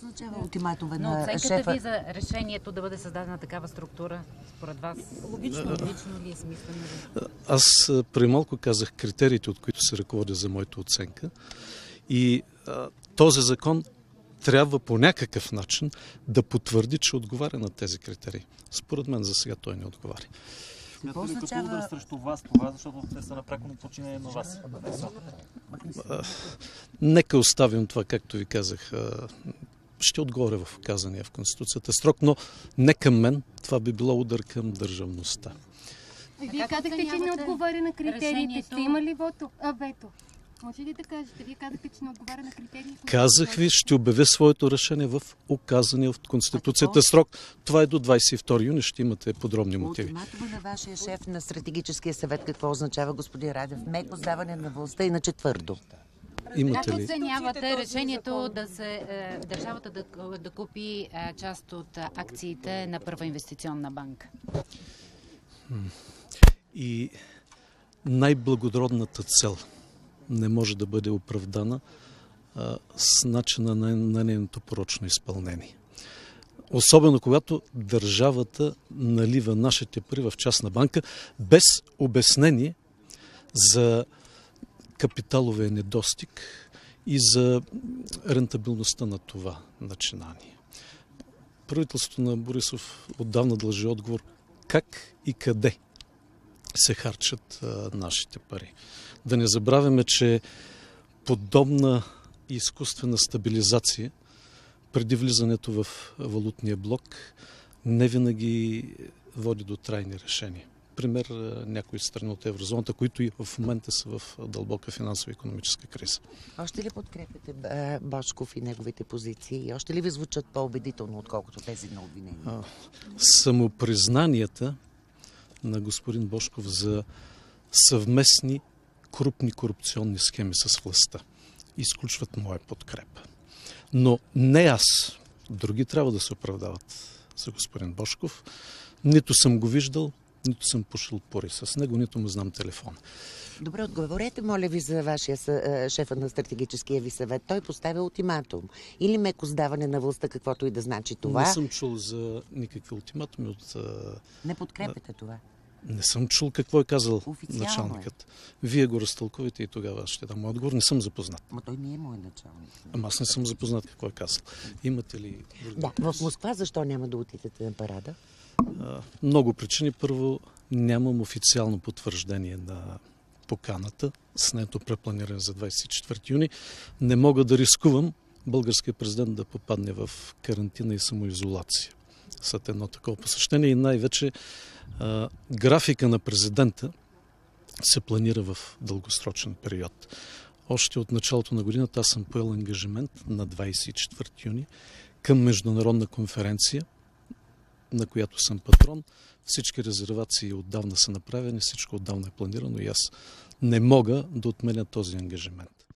означава ултиматума Но на оценката шефа? ви за решението да бъде създадена такава структура, според вас, логично, логично ли е, смислено? Аз а, преди малко казах критериите, от които се ръководя за моята оценка. И а, този закон трябва по някакъв начин да потвърди, че отговаря на тези критерии. Според мен за сега той не отговаря. Смятате ли като удар срещу вас това, защото те са напряко подчинени на вас? Нека оставим това, както ви казах. Ще отговоря в казания в Конституцията срок, но не към мен. Това би било удар към държавността. Вие казахте, че не отговаря на критериите. Сте има ли вото? А, вето. Може ли да кажете? Вие казахте, че не отговаря на критериите. Казах ви, ще обявя своето решение в указания от Конституцията срок. Това е до 22 юни, ще имате подробни мотиви. Ултиматума на вашия шеф на стратегическия съвет какво означава, господин Радев? Меко сдаване на властта, иначе твърдо. Имате Как оценявате решението да се, е, държавата да, да купи е, част от е, акциите на Първа инвестиционна банка? И най-благородната цел не може да бъде оправдана а, с начина на, на нейното порочно изпълнение. Особено когато държавата налива нашите пари в частна банка без обяснение за капиталовия недостиг и за рентабилността на това начинание. Правителството на Борисов отдавна дължи отговор как и къде се харчат нашите пари. Да не забравяме, че подобна изкуствена стабилизация преди влизането в валутния блок не винаги води до трайни решения. Пример а, някои страни от еврозоната, които и в момента са в дълбока финансово-економическа криза. Още ли подкрепяте а, Бошков и неговите позиции? И още ли ви звучат по-убедително, отколкото тези на обвинение? А, самопризнанията на господин Бошков за съвместни крупни корупционни схеми с властта изключват моя подкрепа. Но не аз. Други трябва да се оправдават за господин Бошков. Нито съм го виждал, нито съм пушил пори с него, нито му знам телефон. Добре, отговорете, моля ви, за вашия а, шефа на стратегическия ви съвет. Той поставя ултиматум. Или меко сдаване на властта, каквото и да значи това. Не съм чул за никакви ултиматуми от а, Не подкрепяте това. Не съм чул какво е казал Официално е. началникът. Вие го разтълкувате и тогава ще дам отговор. Не съм запознат. Ма той не е мой началник. Ама аз не съм запознат какво е казал. Имате ли? Да, в Москва защо няма да отидете на парада? А, Много причини. Първо, нямам официално потвърждение на поканата с нето препланиране за 24 юни. Не мога да рискувам българският президент да попадне в карантина и самоизолация след едно такова посещение и най-вече графика на президента се планира в дългосрочен период. Още от началото на годината аз съм поел ангажимент на 24 юни към международна конференция, на която съм патрон. Всички резервации отдавна са направени, всичко отдавна е планирано и аз не мога да отменя този ангажимент.